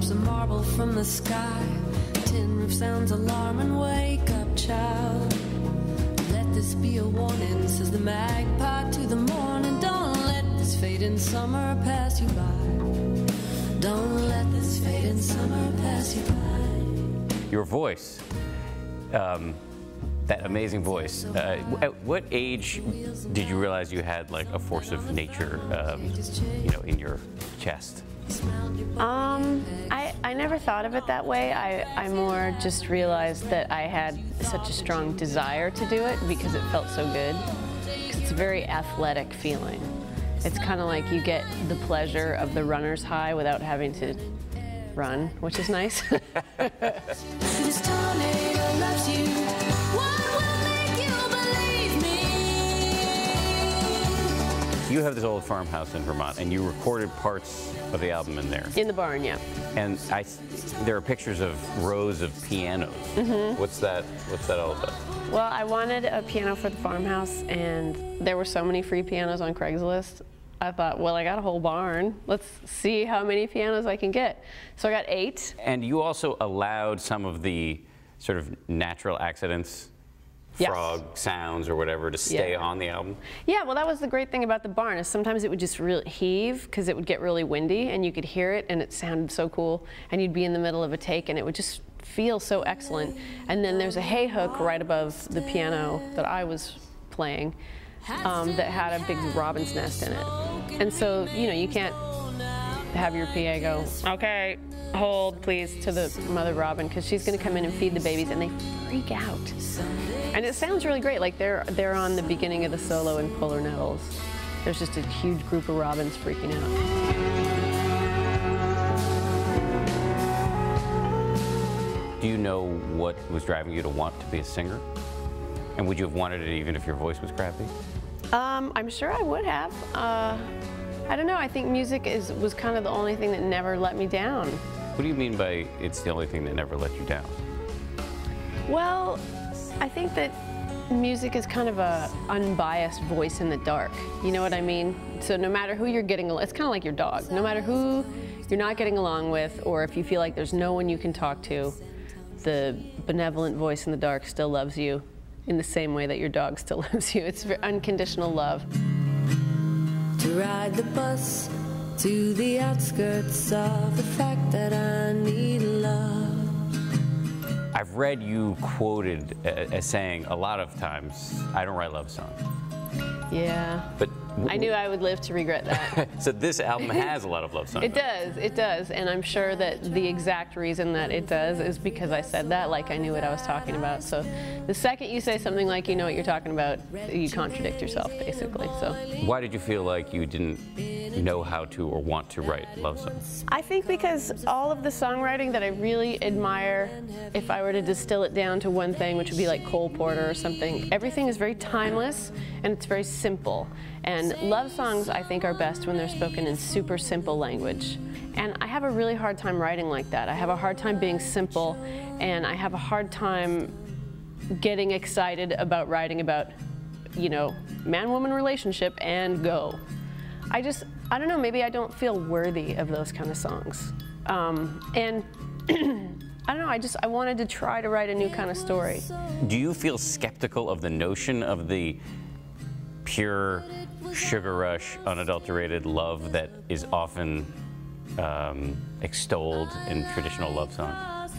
drops of marble from the sky. Tin roof sounds alarm and wake up, child. Let this be a warning, says the magpie to the morning. Don't let this fading summer pass you by. Don't let this fading summer pass you by. Your voice, um, that amazing voice. Uh, at what age did you realize you had like a force of nature, um, you know, in your chest? Um, I, I never thought of it that way. I, I more just realized that I had such a strong desire to do it because it felt so good. it's a very athletic feeling. It's kind of like you get the pleasure of the runner's high without having to run, which is nice. You have this old farmhouse in Vermont, and you recorded parts of the album in there. In the barn, yeah. And I, there are pictures of rows of pianos. Mm-hmm. What's that? What's that all about? Well, I wanted a piano for the farmhouse, and there were so many free pianos on Craigslist. I thought, well, I got a whole barn. Let's see how many pianos I can get. So I got eight. And you also allowed some of the sort of natural accidents, Yes. frog sounds or whatever, to stay Yeah. on the album. Yeah, well, that was the great thing about the barn is sometimes it would just really heave because it would get really windy, and you could hear it, and it sounded so cool. And you'd be in the middle of a take, and it would just feel so excellent. And then there's a hay hook right above the piano that I was playing um, that had a big robin's nest in it. And so, you know, you can't have your PA go, okay, hold please to the mother robin because she's going to come in and feed the babies, and they freak out. And it sounds really great. Like they're they're on the beginning of the solo in Polar Nettles. There's just a huge group of robins freaking out. Do you know what was driving you to want to be a singer? And would you have wanted it even if your voice was crappy? Um, I'm sure I would have. Uh, I don't know. I think music is was kind of the only thing that never let me down. What do you mean by it's the only thing that never let you down? Well, I think that music is kind of a unbiased voice in the dark. You know what I mean? So no matter who you're getting, it's kind of like your dog. No matter who you're not getting along with, or if you feel like there's no one you can talk to, the benevolent voice in the dark still loves you in the same way that your dog still loves you. It's unconditional love. To ride the bus to the outskirts of the fact that I need love. I've read you quoted a- as saying a lot of times, I don't write love songs. Yeah. But I knew I would live to regret that. so this album has a lot of love songs. It does, it does, and I'm sure that the exact reason that it does is because I said that, like I knew what I was talking about. So the second you say something like you know what you're talking about, you contradict yourself, basically. So Why did you feel like you didn't know how to or want to write love songs? I think because all of the songwriting that I really admire, if I were to distill it down to one thing, which would be like Cole Porter or something, everything is very timeless and it's very simple. And love songs, I think, are best when they're spoken in super simple language. And I have a really hard time writing like that. I have a hard time being simple, and I have a hard time getting excited about writing about, you know, man woman relationship and go. I just, I don't know, maybe I don't feel worthy of those kind of songs. Um, and I don't know, I just, I wanted to try to write a new kind of story. Do you feel skeptical of the notion of the pure sugar rush, unadulterated love that is often um, extolled in traditional love songs?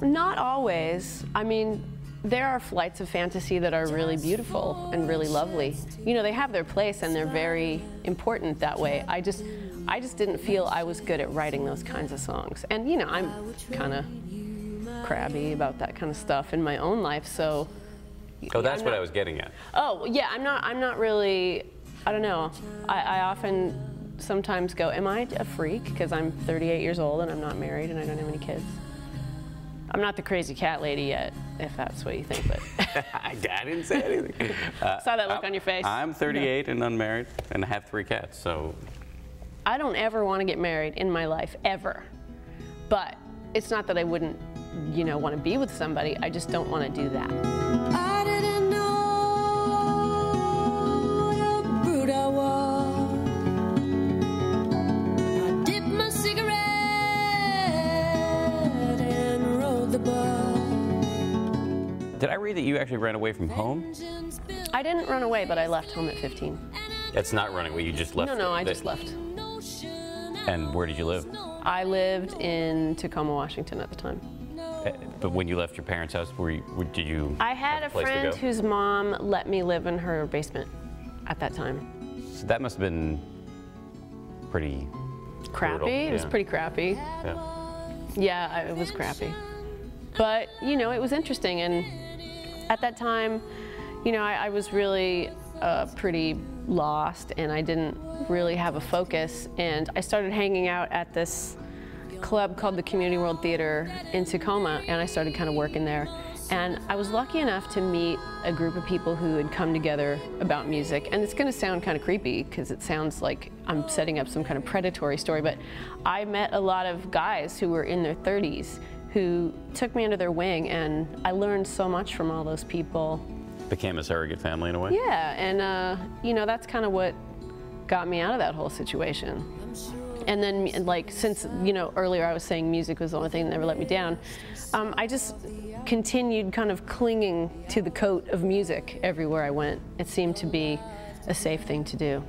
Not always. I mean, there are flights of fantasy that are really beautiful and really lovely. You know, they have their place and they're very important that way. I just, I just didn't feel I was good at writing those kinds of songs. And you know, I'm kind of crabby about that kind of stuff in my own life, so. Oh, that's I'm what not- I was getting at. Oh, yeah, I'm not, I'm not really, I don't know. I, I often sometimes go, am I a freak? Because I'm 38 years old and I'm not married and I don't have any kids. I'm not the crazy cat lady yet, if that's what you think, but I, I didn't say anything. Uh, saw that look on your face. I'm 38 and unmarried and I have three cats, so I don't ever want to get married in my life, ever. But it's not that I wouldn't, you know, want to be with somebody. I just don't want to do that. Story that you actually ran away from home? I didn't run away, but I left home at 15. That's not running away. You just left. No, no, I the- just left. And where did you live? I lived in Tacoma, Washington at the time. Uh, But when you left your parents' house, were you, did you? I had a have place to friend whose mom let me live in her basement at that time. So that must have been pretty. Crappy. Brutal, It was yeah. pretty crappy. Yeah. Yeah, it was crappy. But, you know, it was interesting. And at that time, you know, I, I was really uh, pretty lost and I didn't really have a focus. And I started hanging out at this club called the Community World Theater in Tacoma and I started kind of working there. And I was lucky enough to meet a group of people who had come together about music. And it's going to sound kind of creepy because it sounds like I'm setting up some kind of predatory story, but I met a lot of guys who were in their 30s who took me under their wing, and I learned so much from all those people. Became a surrogate family in a way. Yeah, and uh, you know that's kind of what got me out of that whole situation. And then, like, since you know earlier I was saying music was the only thing that never let me down, um, I just continued kind of clinging to the coat of music everywhere I went. It seemed to be a safe thing to do.